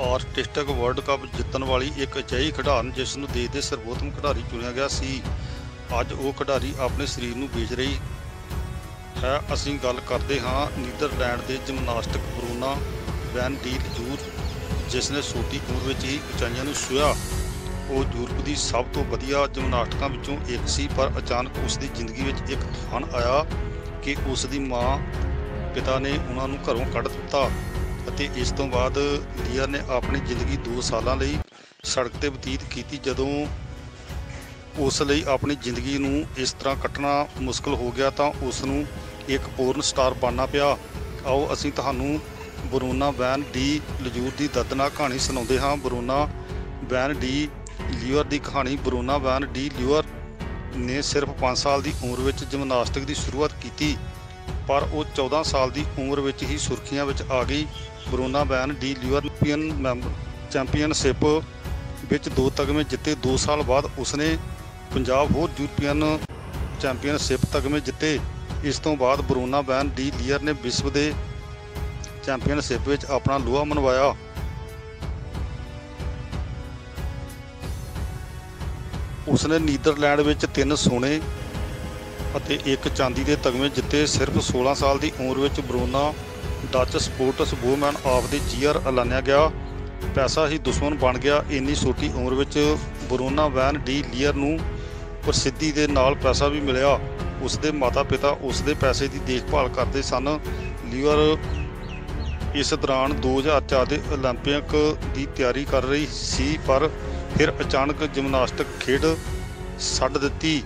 Artistic world cup ਜਿੱਤਣ ਵਾਲੀ ਇੱਕ ਅਜਿਹੀ ਖਿਡਾਰਨ ਜਿਸ ਨੂੰ ਦੇਸ਼ ਦੇ ਸਰਵੋਤਮ ਖਿਡਾਰੀ ਚੁਣਿਆ ਗਿਆ ਸੀ। ਅੱਜ ਉਹ ਖਿਡਾਰੀ ਆਪਣੇ ਸਰੀਰ ਨੂੰ ਵੇਚ ਰਹੀ ਹੈ। ਅਸੀਂ ਗੱਲ ਕਰਦੇ ਹਾਂ ਨੀਦਰਲੈਂਡ ਦੇ gymnastic Bruna van de Joor, ਜਿਸ ਨੇ ਛੋਟੀ ਉਮਰ ਵਿੱਚ ਹੀ ਉਚਾਈਆਂ ਨੂੰ ਛੂਹਿਆ। ਉਹ ਯੂਰਪ ਦੀ ਸਭ ਤੋਂ ਵਧੀਆ ਜਿਮਨਾਸਟਕਾਂ ਵਿੱਚੋਂ ਇੱਕ ਸੀ, ਪਰ ਅਚਾਨਕ ਉਸ ਦੀ ਜ਼ਿੰਦਗੀ ਵਿੱਚ ਇੱਕ ਤੂਫਾਨ ਆਇਆ ਕਿ ਉਸ ਦੀ ਮਾਂ ਪਿਤਾ ਨੇ ਉਹਨਾਂ ਨੂੰ ਘਰੋਂ ਕੱਢ ਦਿੱਤਾ। ਅਤੇ ਇਸ ਤੋਂ ਬਾਅਦ ਲੀਆ ਨੇ ਆਪਣੀ ਜ਼ਿੰਦਗੀ 2 ਸਾਲਾਂ ਲਈ ਸੜਕ ਤੇ ਬਤੀਤ ਕੀਤੀ, ਜਦੋਂ ਉਸ ਲਈ ਆਪਣੀ ਜ਼ਿੰਦਗੀ ਨੂੰ ਇਸ ਤਰ੍ਹਾਂ ਕੱਟਣਾ ਮੁਸ਼ਕਲ ਹੋ ਗਿਆ ਤਾਂ ਉਸ ਨੂੰ ਇੱਕ ਪੂਰਨ ਸਟਾਰ ਬਣਨਾ ਪਿਆ। ਆਓ ਅਸੀਂ ਤੁਹਾਨੂੰ ਬਰੋਨਾ ਵੈਨ ਡੀ ਲਜੂਰ ਦੀ ਦਰਦਨਾਕ ਕਹਾਣੀ ਸੁਣਾਉਂਦੇ ਹਾਂ। ਬਰੋਨਾ ਵੈਨ ਡੀ ਲਿਊਅਰ ਦੀ ਕਹਾਣੀ, ਬਰੋਨਾ ਵੈਨ ਡੀ ਲਿਊਅਰ ਨੇ ਸਿਰਫ 5 ਸਾਲ ਦੀ ਉਮਰ ਵਿੱਚ ਜਿਮਨਾਸਟਿਕ ਦੀ ਸ਼ੁਰੂਆਤ ਕੀਤੀ, ਪਰ ਉਹ 14 ਸਾਲ ਦੀ ਉਮਰ ਵਿੱਚ ਹੀ ਸੁਰਖੀਆਂ ਵਿੱਚ ਆ ਗਈ। ਬਰੋਨਾ ਬੈਨ ਡੀ ਲਿਊਅਰ ਯੂਰਪੀਅਨ ਮੈਂਬਰ ਚੈਂਪੀਅਨਸ਼ਿਪ ਵਿੱਚ ਦੋ ਤਗਮੇ ਜਿੱਤੇ। 2 ਸਾਲ ਬਾਅਦ ਉਸਨੇ ਪੰਜਾਬ ਹੋਰ ਯੂਰਪੀਅਨ ਚੈਂਪੀਅਨਸ਼ਿਪ ਤਗਮੇ ਜਿੱਤੇ। ਇਸ ਤੋਂ ਬਾਅਦ ਬਰੋਨਾ ਬੈਨ ਡੀ ਲੀਅਰ ਨੇ ਵਿਸ਼ਵ ਦੇ ਚੈਂਪੀਅਨਸ਼ਿਪ ਵਿੱਚ ਆਪਣਾ ਲੋਹਾ ਮਨਵਾਇਆ। ਉਸਨੇ ਨੀਦਰਲੈਂਡ ਵਿੱਚ ਤਿੰਨ ਸੋਨੇ ਅਤੇ ਇੱਕ ਚਾਂਦੀ ਦੇ ਤਗਮੇ ਜਿੱਤੇ। ਸਿਰਫ 16 ਸਾਲ ਦੀ ਉਮਰ ਵਿੱਚ Bruna Dutch sports woman of the year ਐਲਾਨਿਆ ਗਿਆ ਪੈਸਾ ਹੀ ਦੁਸ਼ਮਣ ਬਣ ਗਿਆ ਇੰਨੀ ਛੋਟੀ ਉਮਰ ਵਿੱਚ ਬਰੂਨਾ ਵੈਨ ਡੀ ਲੀਅਰ ਨੂੰ ਪ੍ਰਸਿੱਧੀ ਦੇ ਨਾਲ ਪੈਸਾ ਵੀ ਮਿਲਿਆ ਉਸ ਦੇ ਮਾਤਾ-ਪਿਤਾ ਉਸ ਦੇ ਪੈਸੇ ਦੀ ਦੇਖਭਾਲ ਕਰਦੇ ਸਨ ਲੀਅਰ ਇਸ ਦੌਰਾਨ 2004 ਦੇ 올림픽 ਦੀ ਤਿਆਰੀ ਕਰ ਰਹੀ ਸੀ ਪਰ ਫਿਰ ਅਚਾਨਕ ਜਿਮਨਾਸਟਿਕ ਖੇਡ ਛੱਡ ਦਿੱਤੀ